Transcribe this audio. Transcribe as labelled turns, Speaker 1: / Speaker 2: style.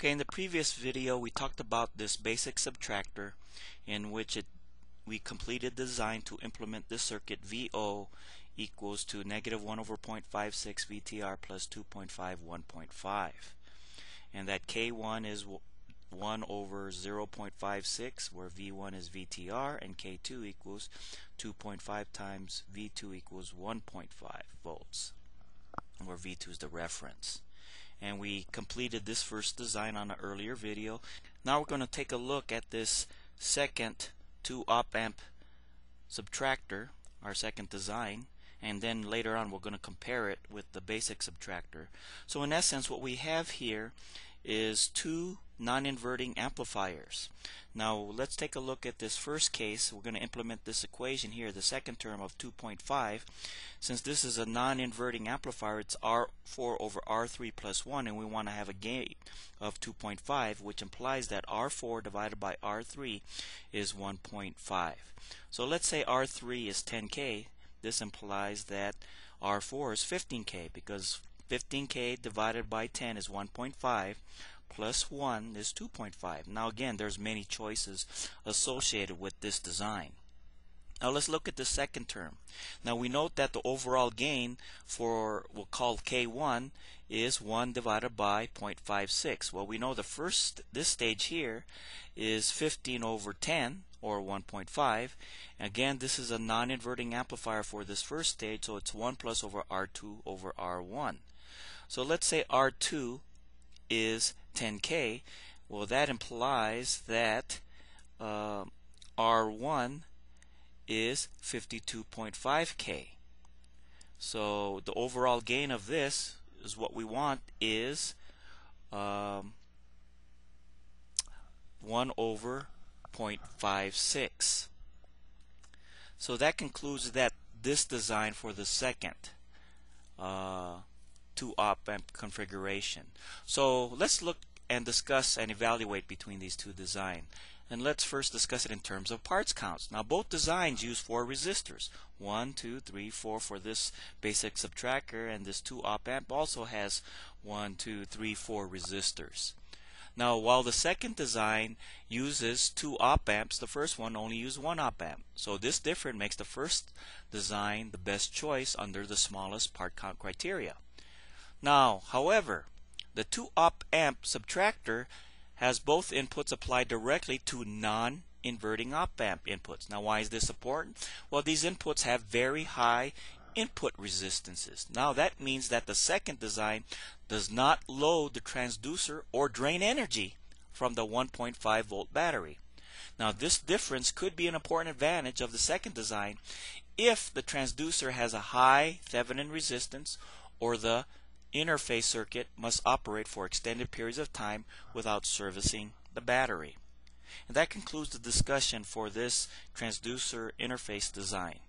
Speaker 1: Okay, in the previous video we talked about this basic subtractor in which it we completed the design to implement this circuit VO equals to negative 1 over 0.56 VTR plus 2.5 1.5 and that K1 is 1 over 0.56 where V1 is VTR and K2 equals 2.5 times V2 equals 1.5 volts where V2 is the reference and we completed this first design on an earlier video. Now we're going to take a look at this second 2 op amp subtractor, our second design, and then later on we're going to compare it with the basic subtractor. So in essence what we have here is two non-inverting amplifiers. Now let's take a look at this first case. We're going to implement this equation here, the second term of 2.5. Since this is a non-inverting amplifier, it's R4 over R3 plus 1 and we want to have a gain of 2.5 which implies that R4 divided by R3 is 1.5. So let's say R3 is 10K. This implies that R4 is 15K because 15K divided by 10 is 1.5 plus 1 is 2.5. Now again, there's many choices associated with this design. Now let's look at the second term. Now we note that the overall gain for we'll call K1 is 1 divided by 0.56. Well we know the first this stage here is 15 over 10 or 1.5. Again this is a non-inverting amplifier for this first stage so it's 1 plus over R2 over R1. So let's say R2 is 10k, well that implies that uh, R1 is 52.5k. So the overall gain of this is what we want is um, 1 over 0.56. So that concludes that this design for the second uh, two op amp configuration. So let's look and discuss and evaluate between these two designs. And let's first discuss it in terms of parts counts. Now both designs use four resistors. One, two, three, four for this basic subtractor and this 2 op amp also has one, two, three, four resistors. Now while the second design uses two op amps, the first one only uses one op amp. So this difference makes the first design the best choice under the smallest part count criteria. Now, however, the 2 op amp subtractor has both inputs applied directly to non-inverting op amp inputs. Now, why is this important? Well, these inputs have very high input resistances. Now, that means that the second design does not load the transducer or drain energy from the 1.5 volt battery. Now, this difference could be an important advantage of the second design if the transducer has a high Thevenin resistance or the interface circuit must operate for extended periods of time without servicing the battery. And that concludes the discussion for this transducer interface design.